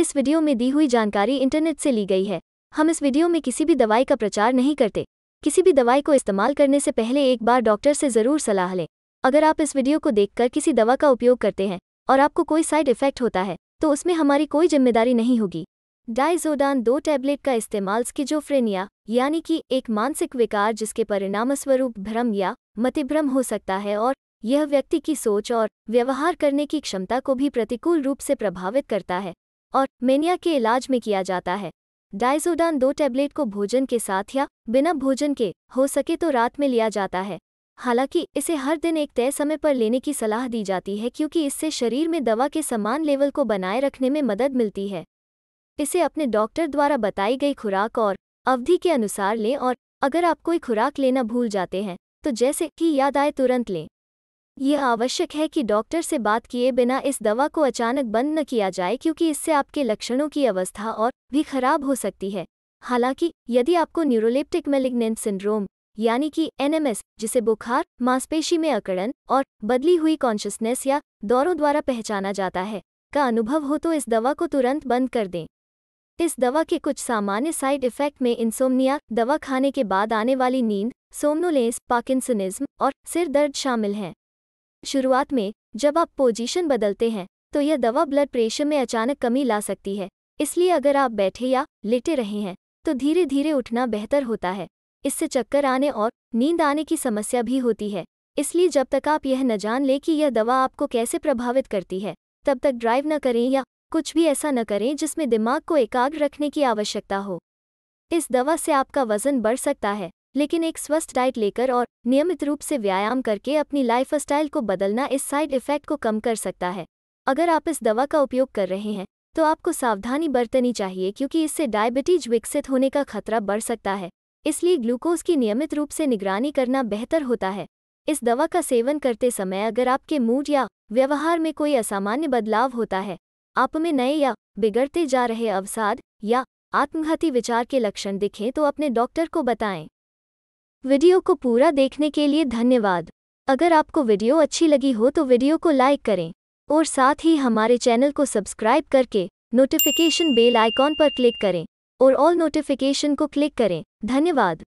इस वीडियो में दी हुई जानकारी इंटरनेट से ली गई है। हम इस वीडियो में किसी भी दवाई का प्रचार नहीं करते। किसी भी दवाई को इस्तेमाल करने से पहले एक बार डॉक्टर से ज़रूर सलाह लें। अगर आप इस वीडियो को देखकर किसी दवा का उपयोग करते हैं और आपको कोई साइड इफ़ेक्ट होता है तो उसमें हमारी कोई ज़िम्मेदारी नहीं होगी। डाइजोडान दो टैबलेट का इस्तेमाल स्किजोफ्रेनिया, यानी कि एक मानसिक विकार जिसके परिणामस्वरूप भ्रम या मतिभ्रम हो सकता है और यह व्यक्ति की सोच और व्यवहार करने की क्षमता को भी प्रतिकूल रूप से प्रभावित करता है। और मेनिया के इलाज में किया जाता है। डाइजोडान दो टैबलेट को भोजन के साथ या बिना भोजन के हो सके तो रात में लिया जाता है। हालाँकि इसे हर दिन एक तय समय पर लेने की सलाह दी जाती है क्योंकि इससे शरीर में दवा के समान लेवल को बनाए रखने में मदद मिलती है। इसे अपने डॉक्टर द्वारा बताई गई खुराक और अवधि के अनुसार लें और अगर आप कोई खुराक लेना भूल जाते हैं तो जैसे कि याद आए तुरंत लें। यह आवश्यक है कि डॉक्टर से बात किए बिना इस दवा को अचानक बंद न किया जाए क्योंकि इससे आपके लक्षणों की अवस्था और भी खराब हो सकती है। हालाँकि, यदि आपको न्यूरोलेप्टिक मेलिग्नेंट सिंड्रोम, यानी कि एनएमएस, जिसे बुखार, मांसपेशी में अकड़न और बदली हुई कॉन्शियसनेस या दौरों द्वारा पहचाना जाता है, का अनुभव हो तो इस दवा को तुरंत बंद कर दें। इस दवा के कुछ सामान्य साइड इफ़ेक्ट में इंसोमनिया, दवा खाने के बाद आने वाली नींद सोमनोलेंस पार्किंसनिज्म और सिर दर्द शामिल हैं। शुरुआत में, जब आप पोजीशन बदलते हैं तो यह दवा ब्लड प्रेशर में अचानक कमी ला सकती है। इसलिए अगर आप बैठे या लेटे रहे हैं तो धीरे धीरे उठना बेहतर होता है। इससे चक्कर आने और नींद आने की समस्या भी होती है। इसलिए जब तक आप यह न जान लें कि यह दवा आपको कैसे प्रभावित करती है, तब तक ड्राइव न करें या कुछ भी ऐसा न करें जिसमें दिमाग को एकाग्र रखने की आवश्यकता हो। इस दवा से आपका वज़न बढ़ सकता है। लेकिन एक स्वस्थ डाइट लेकर और नियमित रूप से व्यायाम करके अपनी लाइफ स्टाइल को बदलना इस साइड इफ़ेक्ट को कम कर सकता है। अगर आप इस दवा का उपयोग कर रहे हैं तो आपको सावधानी बरतनी चाहिए क्योंकि इससे डायबिटीज़ विकसित होने का खतरा बढ़ सकता है। इसलिए ग्लूकोज की नियमित रूप से निगरानी करना बेहतर होता है। इस दवा का सेवन करते समय अगर आपके मूड या व्यवहार में कोई असामान्य बदलाव होता है, आप में नए या बिगड़ते जा रहे अवसाद या आत्मघाती विचार के लक्षण दिखें तो अपने डॉक्टर को बताएँ। वीडियो को पूरा देखने के लिए धन्यवाद। अगर आपको वीडियो अच्छी लगी हो तो वीडियो को लाइक करें और साथ ही हमारे चैनल को सब्सक्राइब करके नोटिफिकेशन बेल आइकॉन पर क्लिक करें और ऑल नोटिफिकेशन को क्लिक करें। धन्यवाद।